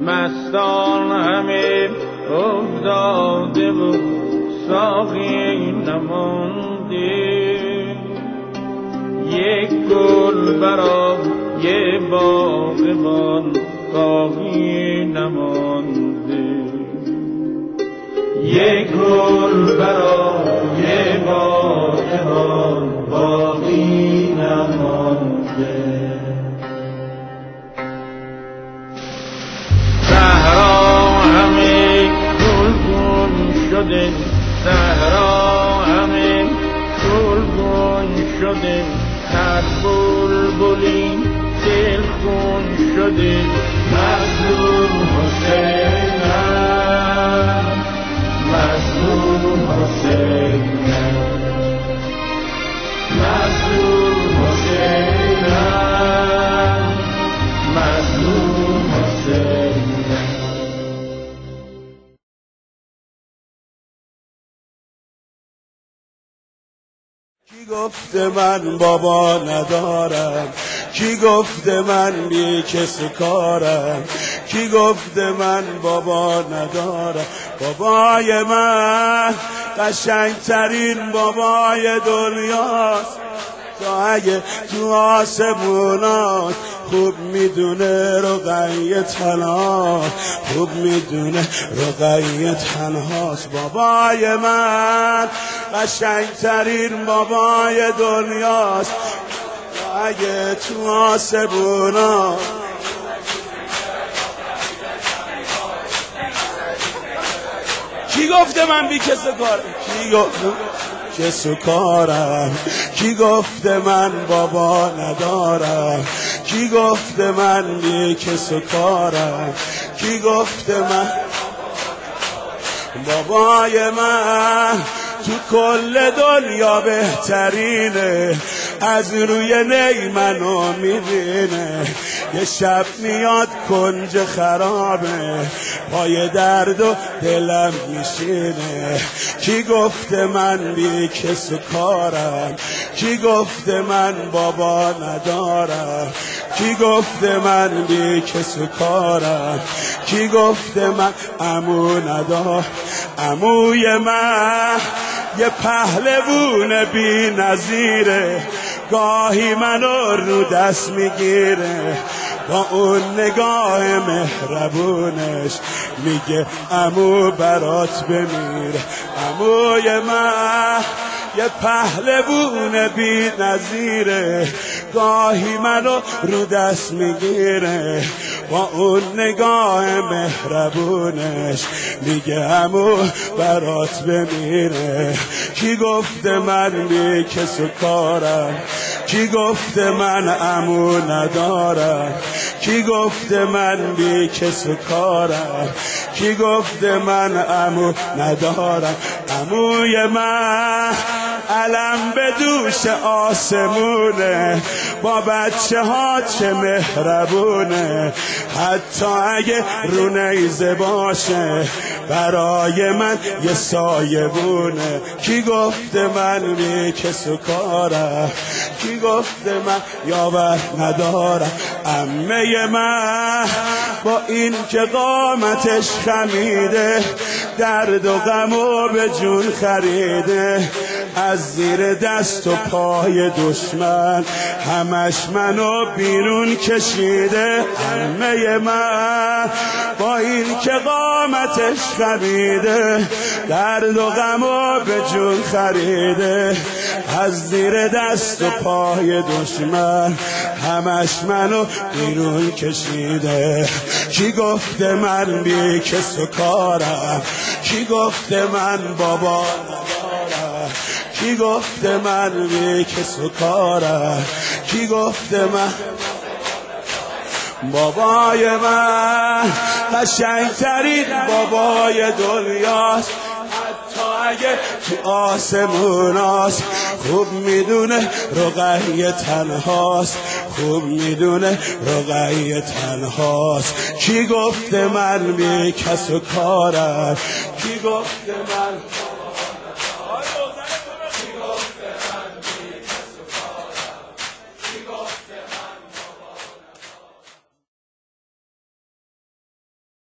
مستان همه افتاده و ساقی نمانده. یک گل برا یه باغبان باقی نمانده. یک گل برا یه باغبان شده هر بلبلی دل خون شده. کی گفته من بابا ندارم؟ کی گفته من بی کس کارم؟ کی گفته من بابا ندارم؟ بابای من قشنگترین بابای دنیاست. تا اگه تو آسمونات. خوب می‌دونه رقیه تنها خوب می‌دونه رقیه تنهاست. بابای من قشنگترین بابای دنیاست. اگه تو آسمونات. کی گفته من بی کس کارم کی گفته کس کارم. کی گفته من بابا ندارم؟ کی گفته من بی کس کارم؟ کی گفته من بابای من. تو کل دنیا بهترینه. از روی نی منو می‌بینه. یه شب میاد کنج خرابه. پای درد و دلم میشینه. کی گفته من بی کس و کارم؟ کی گفته من بابا ندارم؟ کی گفته من بی کس و کارم؟ کی گفته من امو ندار اموی من. یه پهلوون بی نظیره گاهی منو رو دست می‌گیره. با اون نگاه مهربونش میگه امو برات بمیره اموی من. یه پهلوون بی نظیره گاهی منو رو دست می‌گیره. با اون نگاه مهربونش میگه همو برات بمیره. کی گفته من بی کس و کارم؟ کی گفته من امو ندارم؟ کی گفته من بی کس و کارم؟ کی گفته من امو ندارم؟ اموی من علم به دوش آسمونه. با بچه ها چه مهربونه. حتی اگه رو نیزه باشه برای من یه سایه بونه. کی گفته من بی کس و کارم کی گفته من یاور ندارم امه من با این که قامتش خمیده درد و غم و به جون خریده. از زیر دست و پای دشمن. همش منو بیرون کشیده همه من. با این که قامتش خمیده درد و غم و به جون خریده. از زیر دست و پای دشمن همش منو بیرون کشیده. کی گفته من بی کس و کارم؟ کی گفته من بابا؟ کی گفته من بی کس و کارم کی گفته من؟ بابای من قشنگترین بابای دنیاست. حتی اگه تو آسموناست. خوب می‌دونه رقیه تنهاست. خوب می‌دونه رقیه تنهاست. کی گفته من بی کس و کارم کی گفته من